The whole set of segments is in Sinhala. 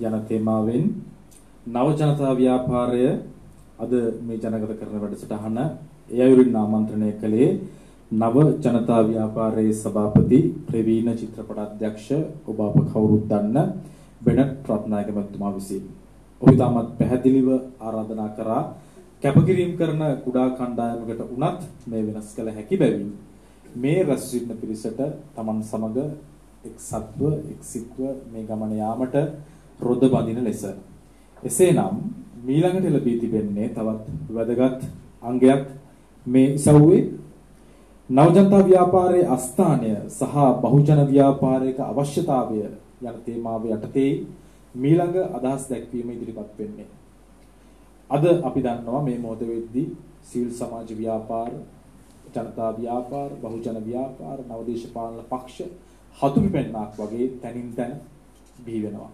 යන තේමාවෙන් නව ජනතා ව්‍යාපාරය අද මේ ජනගත කරන වැඩසටහන ඒ අයුරින් ආමන්ත්‍රණය කළේ නව ජනතා ව්‍යාපාරයේ සභාපති ප්‍රවීණ චිත්‍රපට අධ්‍යක්ෂ ඔබ අප කවුරුත් දන්න බෙනට් රත්නායක මහත්මයා විසින්. ඔහු තාමත් පැහැදිලිව ආරාධනා කරා කැපකිරීම කරන කුඩා කණ්ඩායමකට උනත් මේ වෙනස් කළ හැකි බැවින් මේ රැස් සිටින පිරිසට Taman සමග එක්සත්ව එක්සිත්ව මේ ගමන යාමට රොද බඳින ලෙස එසේනම් මීළඟට ලැබී තිබෙන්නේ තවත් වැදගත් අංගයක් මේ ඉසව්වේ නවජනතා ව්‍යාපාරයේ අස්ථානය සහ බහුජන ව්‍යාපාරයක අවශ්‍යතාවය යන තේමාව යටතේ මීළඟ අදහස් දැක්වීම ඉදිරිපත් වෙන්නේ. අද අපි දන්නවා මේ මොහොත වෙද්දී සිවිල් සමාජ ව්‍යාපාර, ජනතා ව්‍යාපාර, බහුජන ව්‍යාපාර, නවදේශපාලන පක්ෂ හතුරු පෙන්නක් වගේ තනින් තන බිහි වෙනවා.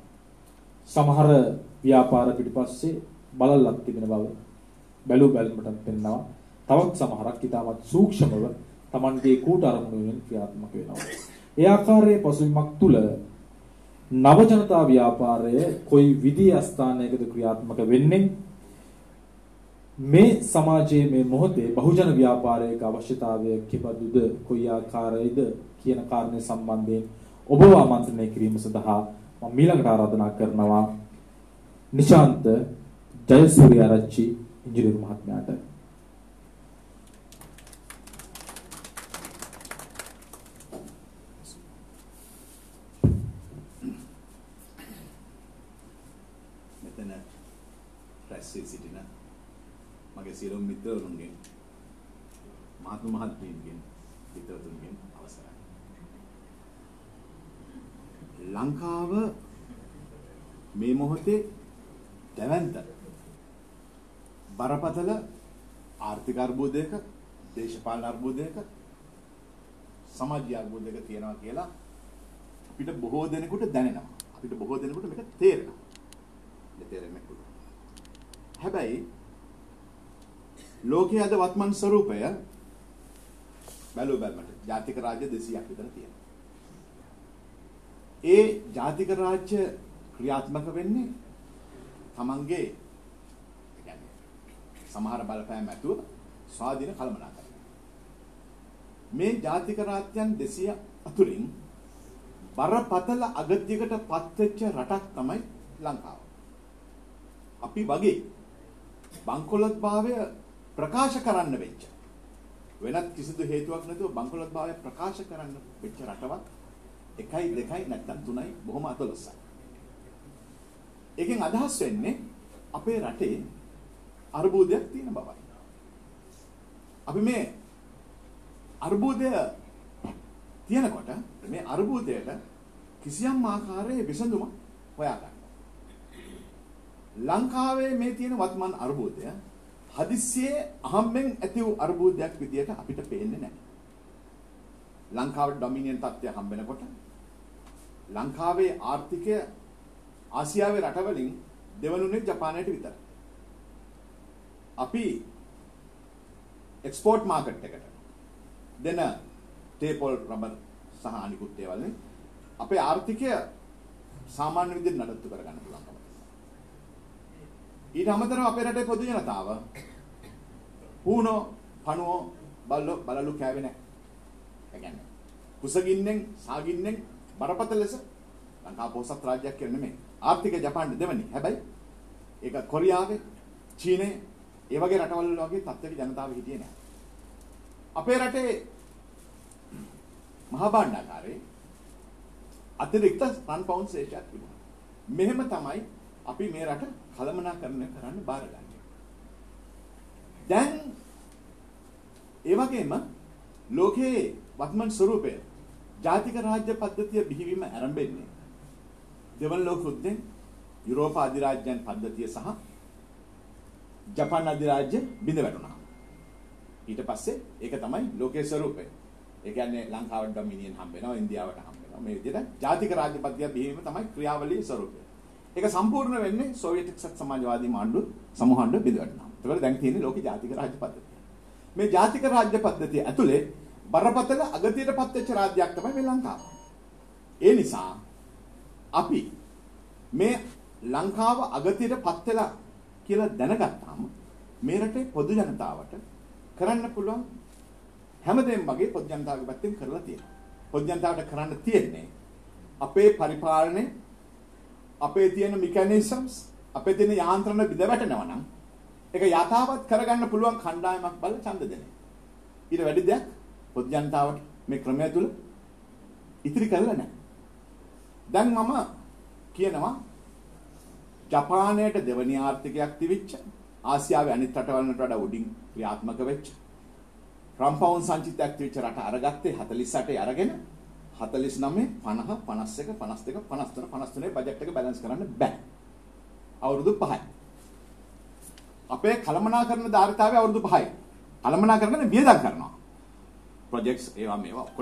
සමහර ව්‍යාපාර පිටිපස්සේ බලලක් තිබෙන බව බැලු බැලමට පෙන්නවා. තවත් සමහරක් ඊටමත් සූක්ෂමව Tamanගේ කූට අරමුණුවෙන් ක්‍රියාත්මක වෙනවා. ඒ ආකාරයේ පසුබිමක් තුල නව ජනතා ව්‍යාපාරය කොයි විදිහේ අස්ථානයකද ක්‍රියාත්මක වෙන්නේ මේ සමාජයේ මේ මොහොතේ බහුජන ව්‍යාපාරයක අවශ්‍යතාවය කිපදුද කොයි ආකාරයේද කියන කාරණේ සම්බන්ධයෙන් ඔබව ආමන්ත්‍රණය කිරීම සඳහා මම ඊළඟට ආරාධනා කරනවා නිශාන්ත ජයසූරිය ආරච්චි ඉංජිනේරු මහත්මයාට මෙතන රැස්වී සිටින මගේ සියලුම මිත්‍රවරුන්ගෙන් මහත්ම මහත්මීන්ගෙන් හිතවතුන්ගෙන් අවසරයි. ලංකාව මේ මොහොතේ දැවැන්ත බරපතල ආර්ථික අර්බුදයක දේශපාලන අර්බුදයක සමාජීය අර්බුදයක තියෙනවා කියලා අපිට බොහෝ දෙනෙකුට දැනෙනවා. අපිට බොහෝ දෙනෙකුට මේක තේරෙනවා. මේක තේරෙන්න පුළුවන්. හැබැයි ලෝකයේ අද වත්මන් ස්වરૂපය බැලුව බැලමට ජාතික රාජ්‍ය 200ක් විතර තියෙනවා. ඒ ජාතික රාජ්‍ය ක්‍රියාත්මක වෙන්නේ තමන්ගේ කියන්නේ සමහර බලපෑම් ඇතුව ස්වාධීන කළමනාකරණය. මේ ජාතික රාජ්‍යයන් 200 අතුරින් බරපතල අගතියකට පත්වෙච්ච රටක් තමයි ලංකාව. අපි වගේ බංකොලොත් භාවය ප්‍රකාශ කරන්න වෙච්ච වෙනත් කිසිදු හේතුවක් නැතුව බංකොලොත් භාවය ප්‍රකාශ කරන්න වෙච්ච රටවත් 1යි 2යි නැත්තම් 3යි බොහොම අතලොස්සයි. එකෙන් අදහස් වෙන්නේ අපේ රටේ අර්බුදයක් තියෙන බවයි. අපි මේ අර්බුදය තියෙනකොට මේ අර්බුදයට කිසියම් ආකාරයේ විසඳුම හොයාගන්න. ලංකාවේ මේ තියෙන වත්මන් අර්බුදය හදිස්සියේ අහම්බෙන් ඇති වූ අර්බුදයක් විදියට අපිට පේන්නේ නැහැ. ලංකාවේ ඩොමිනියන් තත්ත්වය හම්බෙනකොට ලංකාවේ ආර්ථිකය ආසියාවේ රටවලින් දෙවනුනේ ජපානයට විතරයි. අපි එක්ස්පෝර්ට් මාකට් එකට දෙන ටේපල් රබර් සහ අනිකුත් ඒවල් අපේ ආර්ථිකය සාමාන්‍ය විදිහට නඩත්තු කරගන්න පුළුවන්කම ඊට අමතරව අපේ රටේ පොදු ජනතාව හුනෝ පණුවෝ බල්ලෝ බලලු කෑවේ නැහැ. ඒ කියන්නේ කුසගින්නෙන් සාගින්නෙන් බරපතල ලෙස ලංකා පොහොසත් රාජ්‍යයක් කියලා නෙමෙයි. ආර්ථික ජපාන් දෙවනි. හැබැයි ඒක කොරියාවේ, චීනයේ ඒ වගේ රටවල් වගේ තත්ත්වයක ජනතාව හිටියේ නැහැ. අපේ රටේ මහා භාණ්ඩාගාරේ අතිරික්ත රන් පවුන්ඩ් ශේෂයක් තිබුණා. මෙහෙම තමයි අපි මේ රට කළමනාකරණය කරන්න බාරගන්නේ. දැන් ඒ වගේම ලෝකයේ වත්මන් ස්වරූපය ජාතික රාජ්‍ය පද්ධතිය බිහිවීම ආරම්භෙන්නේ දෙවන ලෝක යුද්ධෙන් යුරෝපා අධිරාජ්‍යයන් පද්ධතිය සහ ජපාන් අධිරාජ්‍ය බිඳ වැටුණා. ඊට පස්සේ ඒක තමයි ලෝකයේ ස්වරූපය. ඒ කියන්නේ ලංකාවට ඩොමිනියන් හම්බ වෙනවා, ඉන්දියාවට හම්බ වෙනවා. මේ විදිහට ජාතික රාජ්‍ය පද්ධතිය බිහිවීම තමයි ක්‍රියාවලියේ ස්වරූපය. ඒක සම්පූර්ණ වෙන්නේ සෝවියට් එක්සත් සමාජවාදී මාණ්ඩු සමූහණ්ඩු බිඳ වැටුණා. ඒතකොට දැන් තියෙන්නේ ලෝක ජාතික රාජ්‍ය පද්ධතිය. මේ ජාතික රාජ්‍ය පද්ධතිය ඇතුලේ බරපතල අගතියටපත් වෙච්ච රාජ්‍යයක් තමයි මේ ලංකාව. ඒ නිසා අපි මේ ලංකාව අගතියට පත් වෙලා කියලා දැනගත්තාම මේ රටේ පොදු ජනතාවට කරන්න පුළුවන් හැමදේම වගේ පොදු ජනතාවගේ පැත්තෙන් කරලා තියෙනවා. පොදු ජනතාවට කරන්න තියෙන්නේ අපේ පරිපාලනය අපේ තියෙන මෙකැනිසම්ස් අපේ තියෙන යාන්ත්‍රණ බිඳ වැටෙනවා නම් ඒක යථාවත් කරගන්න පුළුවන් කණ්ඩායමක් බල ඡන්ද දෙන එක. ඊට වැඩි දෙයක් පොදු ජනතාවට මේ ක්‍රමය තුල ඉතිරි කරලා නැහැ. දැන් මම කියනවා ජපානයට දෙවනි ආර්ථිකයක් තිබිච්ච ආසියාවේ අනිත් රටවල්වලට වඩා උඩින් ක්‍රියාත්මක වෙච්ච රම්පවුන් සංචිතයක් තිබිච්ච රට අරගත්තේ 48 අරගෙන 49 50 51 52 53 53 බජට් එක බැලන්ස් කරන්න බෑ. අවුරුදු 5යි. අපේ කළමනාකරන ධාරිතාවය අවුරුදු 5යි. කළමනාකරන වියදම් කරනවා. projects eu amei.